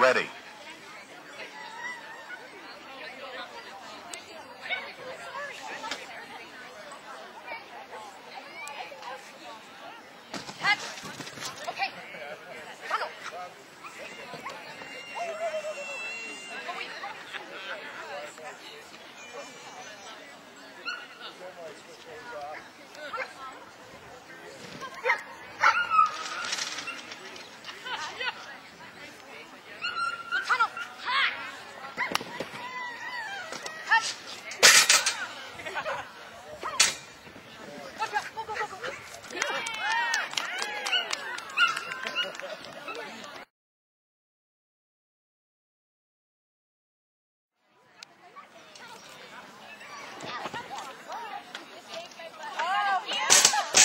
Ready.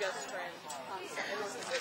best friend.